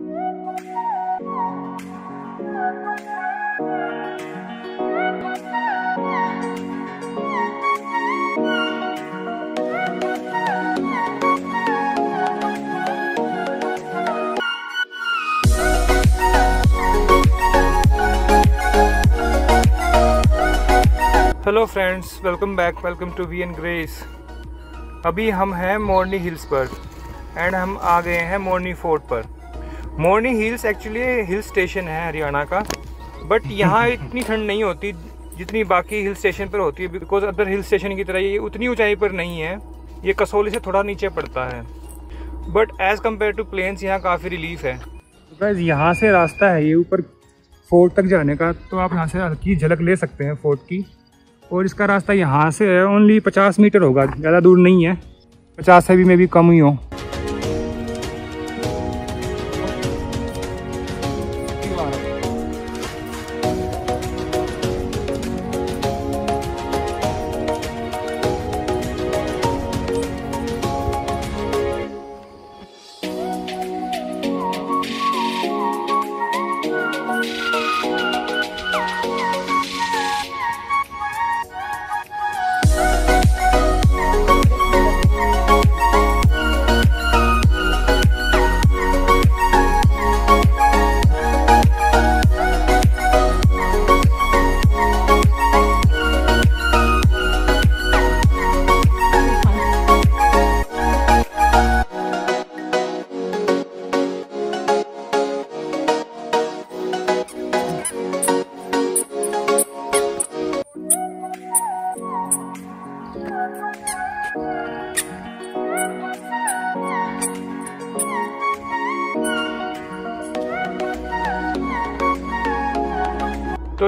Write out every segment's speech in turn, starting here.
Hello friends welcome back welcome to V N Grace अभी हम हैं मोरनी हिल्स पर एंड हम आ गए हैं मोरनी फोर्ट पर। Morni hills actually hill station है हरियाणा का बट यहाँ इतनी ठंड नहीं होती जितनी बाकी हिल स्टेशन पर होती है बिकॉज़ अदर हिल स्टेशन की तरह ये उतनी ऊंचाई पर नहीं है ये कसौली से थोड़ा नीचे पड़ता है। But as compare to plains यहाँ काफ़ी रिलीफ है। तो यहाँ से रास्ता है ये ऊपर फोर्ट तक जाने का तो आप यहाँ से हल्की झलक ले सकते हैं फोर्ट की। और इसका रास्ता यहाँ से है ओनली पचास मीटर होगा ज़्यादा दूर नहीं है। पचास से भी में भी कम ही हो।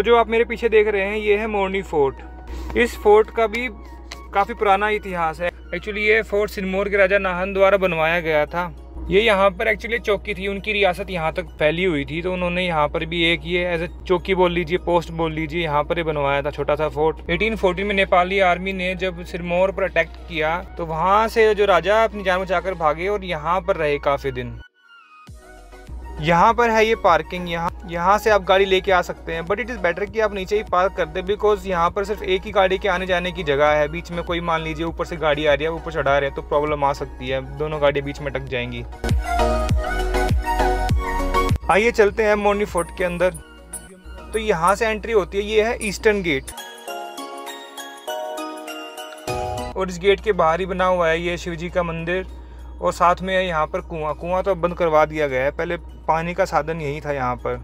तो जो आप मेरे पीछे देख रहे हैं, ये है मोरनी फोर्ट। इस फोर्ट का भी काफ़ी पुराना इतिहास है। एक्चुअली ये फोर्ट सिरमौर के राजा नाहन द्वारा बनवाया गया था। ये यहाँ पर एक्चुअली चौकी थी, उनकी रियासत यहाँ तक फैली हुई थी तो उन्होंने यहाँ पर भी एक ये एज ए चौकी बोल लीजिए पोस्ट बोल लीजिए, यहाँ पर ही बनवाया था छोटा सा फोर्ट। 1814 में नेपाली आर्मी ने जब सिरमौर पर अटैक किया तो वहाँ से जो राजा अपनी जान बचाकर भागे और यहाँ पर रहे काफ़ी दिन। यहाँ पर है ये पार्किंग यहाँ यहाँ से आप गाड़ी लेके आ सकते हैं बट इट इज़ बेटर कि आप नीचे ही पार्क कर दे बिकॉज़ यहाँ पर सिर्फ़ एक ही गाड़ी के आने जाने की जगह है, बीच में कोई मान लीजिए ऊपर से गाड़ी आ रही है ऊपर चढ़ा रहे हैं तो प्रॉब्लम आ सकती है, दोनों गाड़ी बीच में टक जाएँगी। आइए चलते हैं मोर्नी फोर्ट के अंदर। तो यहाँ से एंट्री होती है, ये है ईस्टर्न गेट और इस गेट के बाहर ही बना हुआ है ये शिव जी का मंदिर। और साथ में है यहाँ पर कुआँ कुआँ तो बंद करवा दिया गया है। पहले पानी का साधन यही था यहाँ पर।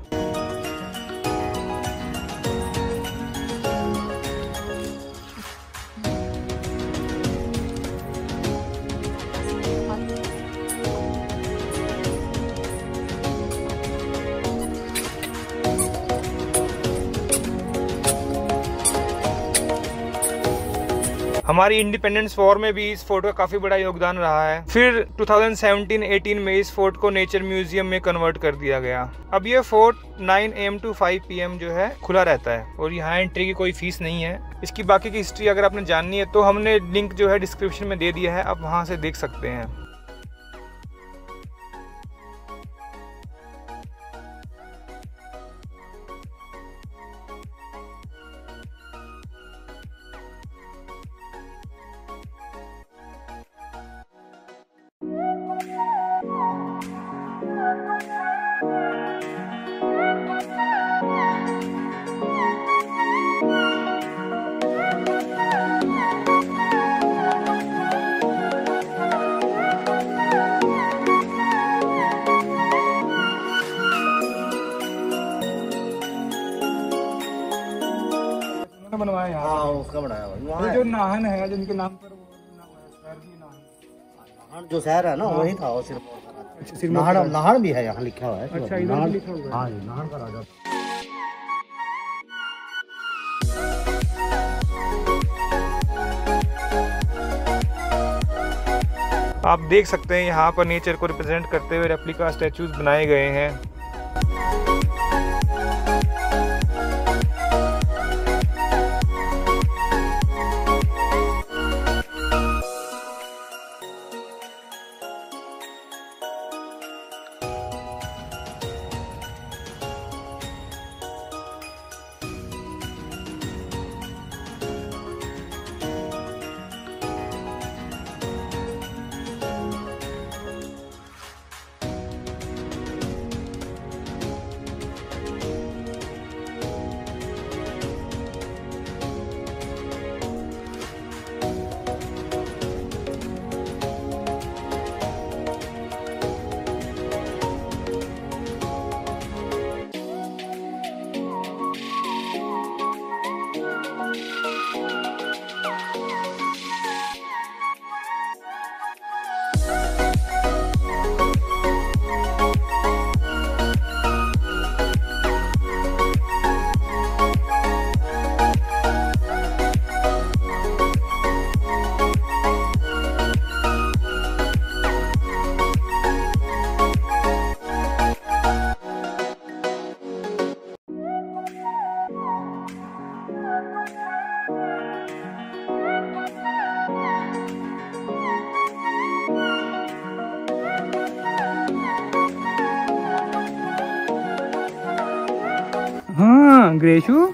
हमारी इंडिपेंडेंस वॉर में भी इस फोर्ट का काफ़ी बड़ा योगदान रहा है। फिर 2017-18 में इस फोर्ट को नेचर म्यूज़ियम में कन्वर्ट कर दिया गया। अब ये फोर्ट 9 एम टू 5 पीएम जो है, खुला रहता है और यहाँ एंट्री की कोई फ़ीस नहीं है। इसकी बाकी की हिस्ट्री अगर आपने जाननी है तो हमने लिंक जो है डिस्क्रिप्शन में दे दिया है, आप वहाँ से देख सकते हैं। हाँ बनाया हुआ है। जो नाहन है जिनके नाम पर है, नाहन। जो शहर है ना हाँ। वही था सिर्फ़ अच्छा, नाहन नाहन भी है यहाँ लिखा हुआ है अच्छा, नाहन- लिखा हुआ है। हाँ जी नाहन का राजा आप देख सकते हैं यहाँ पर नेचर को रिप्रेजेंट करते हुए रेप्लिका स्टैचूज बनाए गए हैं ग्रेशु?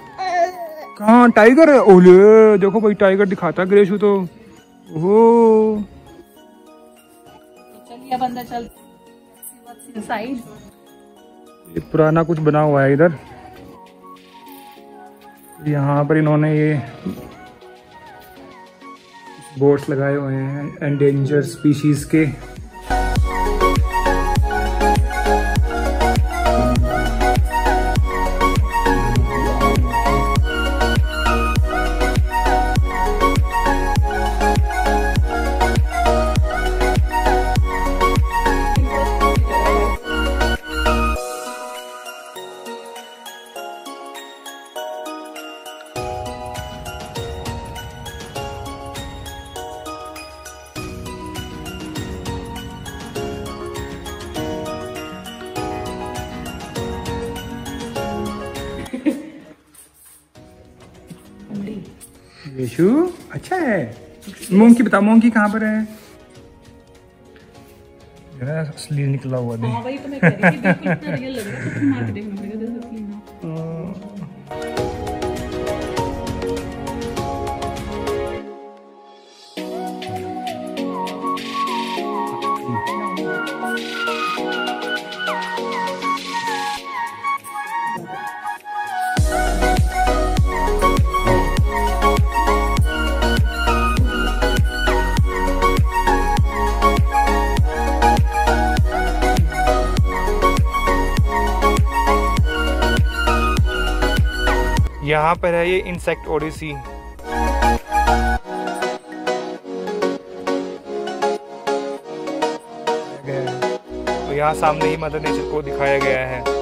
कहाँ? टाइगर है? ओले देखो भाई टाइगर दिखाता है ग्रेशु तो। ओहो। चलिए अब अंदर ये पुराना कुछ बना हुआ है इधर। यहाँ पर इन्होंने ये बोर्ड्स लगाए हुए हैं एंडेंजर स्पीशीज के। यशु? अच्छा है। मोंकी बता मोंकी कहाँ पर है? असली निकला हुआ नहीं। हाँ वही तो मैं कह रही थी बिल्कुल इतना रियल लग रहा है तो यहाँ पर है ये इंसेक्ट ओडिसी तो यहाँ सामने ही मदर नेचर को दिखाया गया है।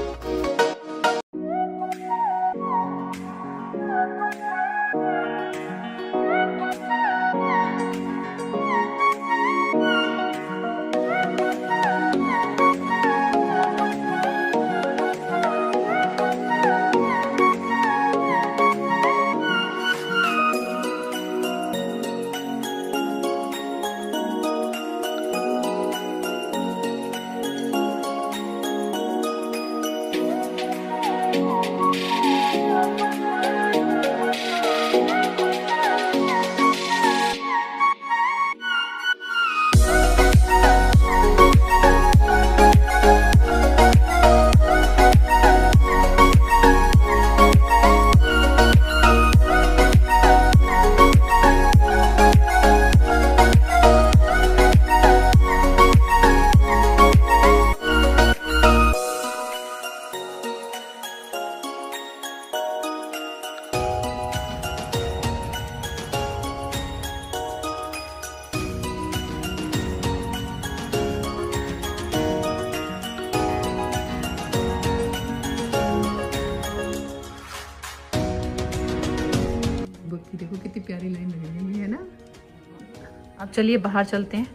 चलिए बाहर चलते हैं।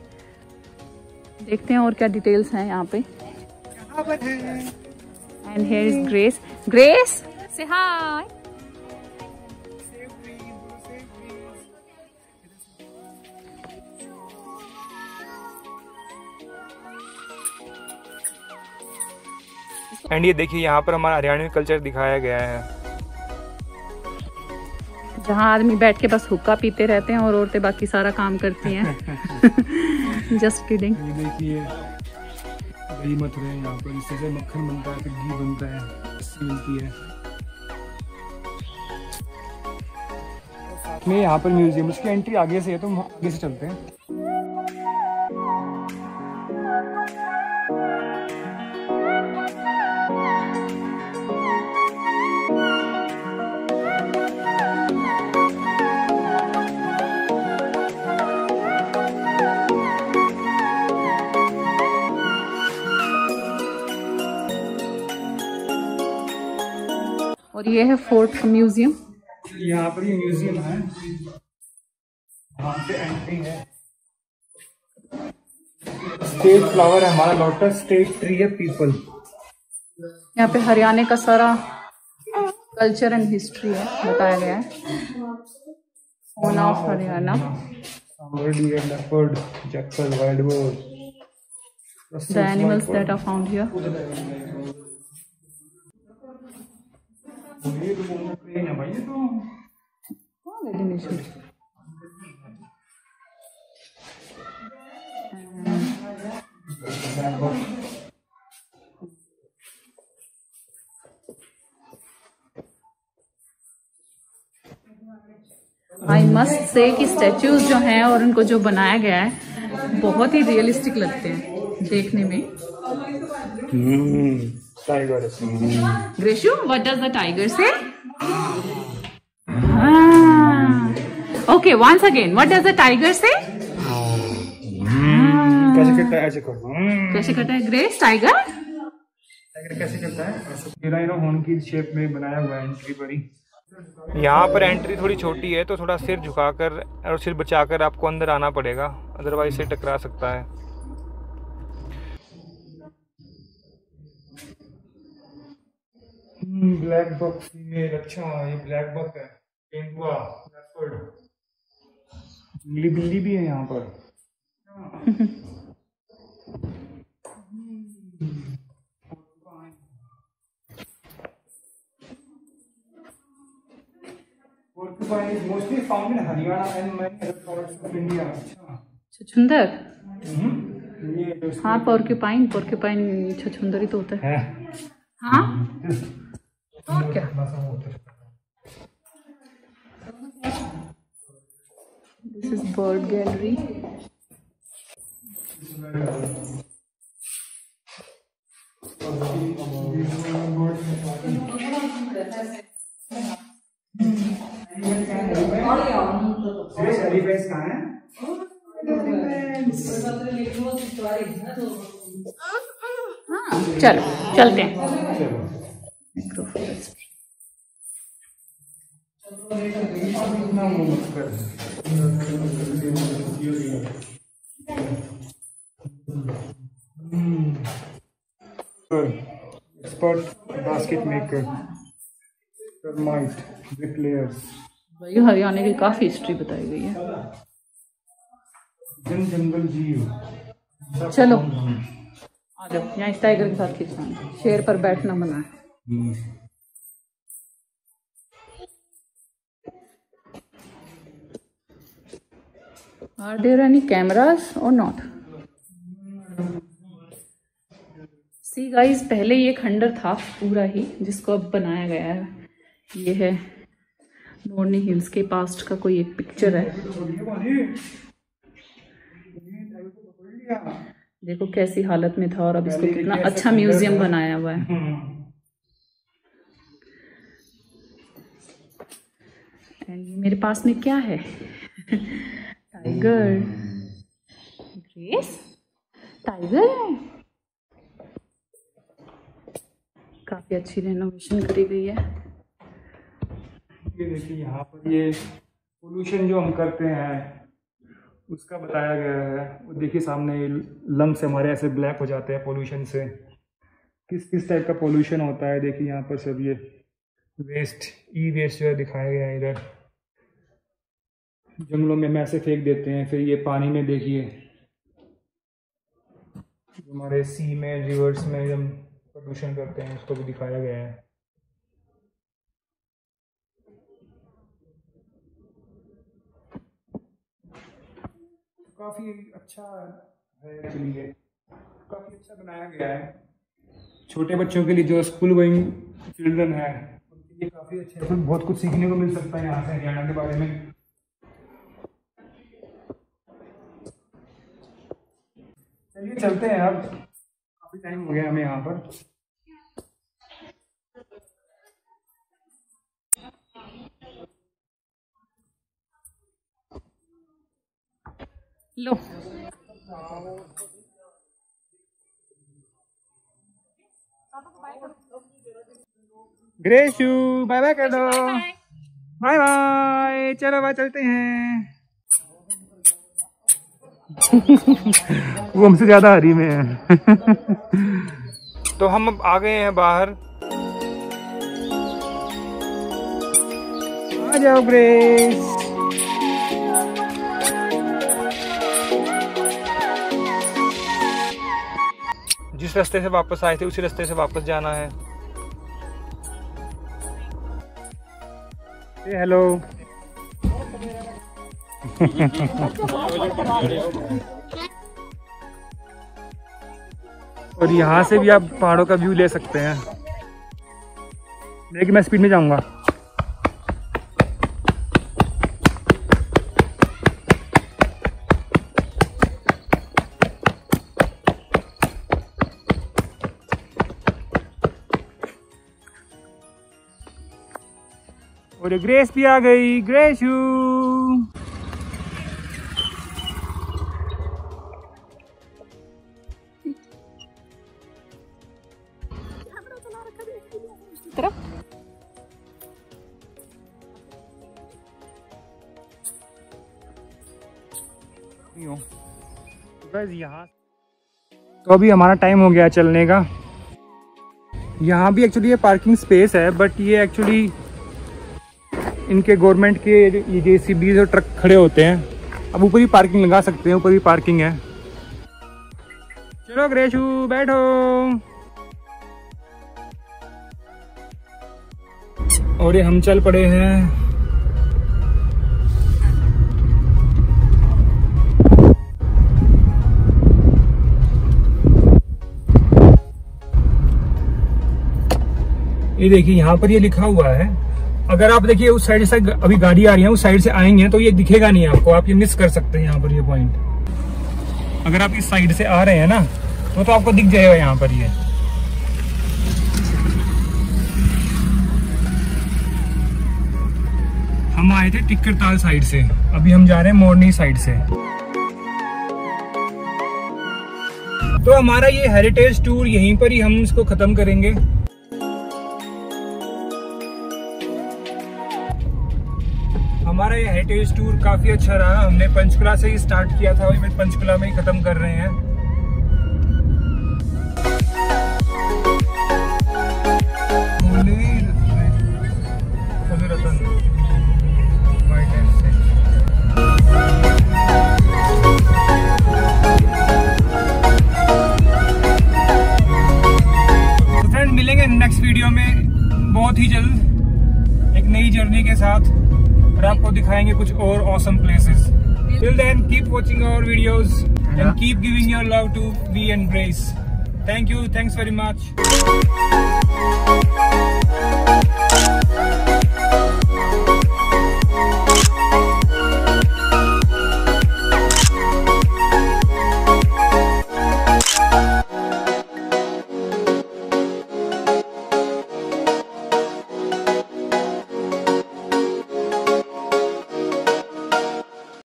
देखते हैं और क्या डिटेल्स हैं यहाँ पे। And here is Grace Grace से हाय एंड ये देखिए, यहाँ पर हमारा हरियाणवी कल्चर दिखाया गया है। जहाँ आदमी बैठ के बस हुक्का पीते रहते हैं और औरतें बाकी सारा काम करती हैं। जस्ट किडिंग ये देखिए दही मथुरे हैं यहाँ पर। इससे से मक्खन बनता है फिर घी बनता है लस्सी मिलती है। में यहाँ पर म्यूज़ियम उसकी एंट्री आगे से है तो हम आगे से चलते हैं। और ये है फोर्ट म्यूज़ियम। यहाँ पर ये म्यूज़ियम है। यहाँ पे एंट्री है। स्टेट फ्लावर है हमारा लोटस स्टेट ट्री है पीपल यहाँ पे हरियाणा का सारा कल्चर एंड हिस्ट्री है बताया गया है। Fauna of Haryana the animals that are found here ये तो बहुत ट्रेन है भाई ये तो हाँ, very nice. आई मस्ट से कि स्टैचूज जो हैं और उनको जो बनाया गया है, बहुत ही रियलिस्टिक लगते हैं देखने में। Tiger ग्रेशु what does the tiger say okay once again what does the tiger say कैसे करता है? ऐसे करो। हम्म। कैसे करता है? ग्रेस टाइगर टाइगर कैसे करता है? ऐसे मेरा होर्न की शेप में बनाया हुआ है एंट्री ही। यहाँ पर एंट्री थोड़ी छोटी है तो थोड़ा सिर झुकाकर और सिर बचाकर आपको अंदर आना पड़ेगा अदरवाइज़ से टकरा सकता है। ब्लैक बक फीमेल अच्छा ये ब्लैक बक है पेंगुआ लेपर्ड बिल्ली बिल्ली भी है यहाँ पर। Porcupine is mostly found in Haryana and many other parts of India. अच्छा। छुछुंदर हम्म, ये जो हाँ पोर्क्यूपाइन पोर्क्यूपाइन छछुंदर ही तो होता है। है। हाँ? और क्या? दिस इज़ बर्ड गैलरी कहाँ हैं हाँ चलो चलते हैं इतना मुँह मत कर expert basket maker termite bricklayers भाई हरियाणा की काफ़ी हिस्ट्री बताई गई है। जन जंगल जीव। चलो आ जाओ यहाँ इस टाइगर के साथ खींचना शेर पर बैठना मना है। Are there any cameras or not? See guys पहले ये खंडर था पूरा ही, जिसको अब बनाया गया है। ये है मोरनी हिल्स के पास्ट का कोई एक पिक्चर है। देखो कैसी हालत में था और अब इसको कितना अच्छा म्यूज़ियम बनाया हुआ है। ये मेरे पास में क्या है? टाइगर ग्रेस टाइगर है? काफ़ी अच्छी रेनोवेशन करी गई है। ये देखिए यहाँ पर ये पोल्यूशन जो हम करते हैं उसका बताया गया है। वो देखिए सामने लंग्स हमारे ऐसे ब्लैक हो जाते हैं पोल्यूशन से। किस किस टाइप का पोल्यूशन होता है? देखिए यहाँ पर सब ये वेस्ट ई वेस्ट जो है दिखाया गया है इधर। जंगलों में हम ऐसे फेंक देते हैं, फिर ये पानी में देखिए। हमारे सी में रिवर्स में हम प्रदूषण करते हैं, उसको भी दिखाया गया है। काफ़ी अच्छा है एक्चुअली ये। काफ़ी अच्छा बनाया गया है। छोटे बच्चों के लिए जो स्कूल गोइंग चिल्ड्रन है, उनके लिए काफ़ी अच्छा है। बहुत कुछ सीखने को मिल सकता है यहाँ से, हरियाणा के बारे में। चलिए चलते हैं अब। काफ़ी टाइम हो गया हमें यहाँ पर। लो। ग्रेशु बाय बाय कर दो बाय बाय चलो बाय चलते हैं। वो हमसे ज़्यादा हरी में है। तो हम अब आ गए हैं बाहर। आ जाओ ग्रेस जिस रास्ते से वापस आए थे, उसी रास्ते से वापस जाना है। हेलो और यहाँ से भी आप पहाड़ों का व्यू ले सकते हैं। देखिए मैं स्पीड में जाऊँगा। और ग्रेस भी आ गई। ग्रेशू यहाँ तो अभी हमारा टाइम हो गया चलने का। यहाँ भी एक्चुअली ये पार्किंग स्पेस है बट ये एक्चुअली इनके गवर्नमेंट के ये जे और ट्रक खड़े होते हैं, अब ऊपर ही पार्किंग लगा सकते हैं, ऊपर ही पार्किंग है। चलो ग्रेशू बैठो। और ये हम चल पड़े हैं। ये देखिए, यहाँ पर ये लिखा हुआ है। अगर आप देखिए, उस साइड से अभी गाड़ी आ रही है, उस साइड से आएँगे तो ये दिखेगा नहीं आपको। आप ये मिस कर सकते हैं यहाँ पर ये पॉइंट अगर आप इस साइड से आ रहे हैं ना तो तो आपको दिख जाएगा यहाँ पर ये। हम आए थे टिक्कर ताल साइड से। अभी हम जा रहे हैं मोरनी साइड से। तो हमारा ये हेरिटेज टूर यहीं पर ही हम इसको खत्म करेंगे। हेरिटेज टूर काफ़ी अच्छा रहा। हमने पंचकुला से ही स्टार्ट किया था, वही पंचकुला में ही खत्म कर रहे हैं। तो नेक्स्ट वीडियो में। बहुत ही जल्द, एक नई जर्नी के साथ। और आपको दिखाएँगे कुछ और awesome places till then keep watching our videos and keep giving your love to B and Grace thank you thanks very much